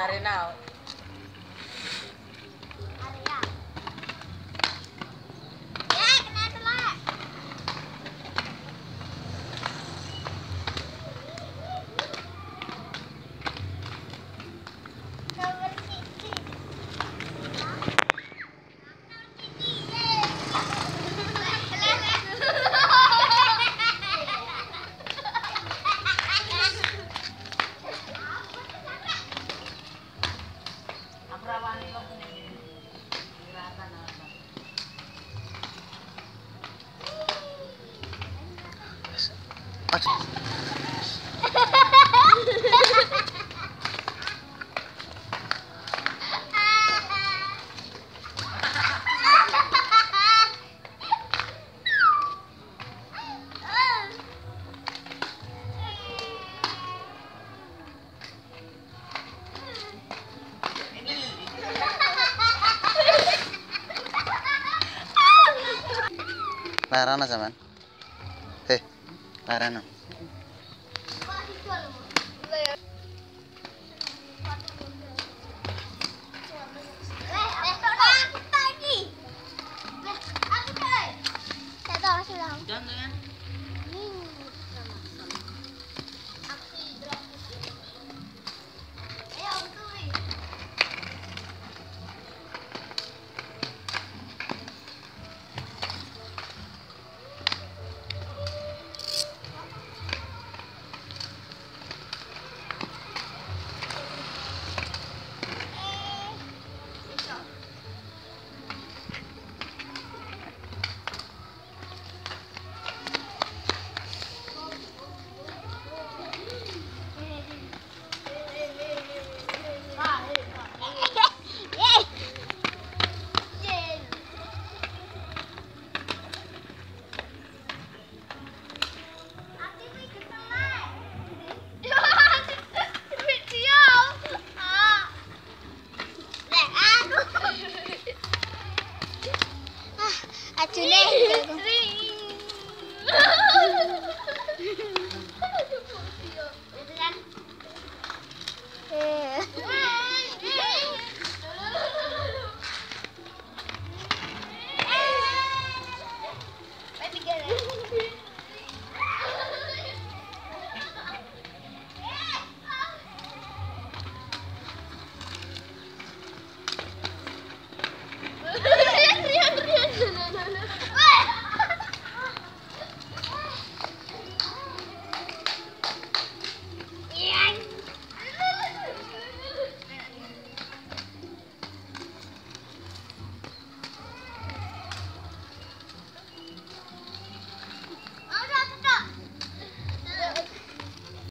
I don't out. Larana zaman. Heh. Larana. Arano. Tchau, tchau.